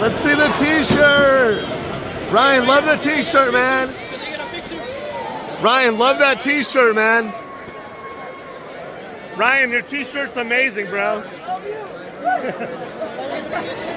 Let's see the t-shirt. Ryan, love the t-shirt, man. Ryan, love that t-shirt, man. Ryan, your t-shirt's amazing, bro.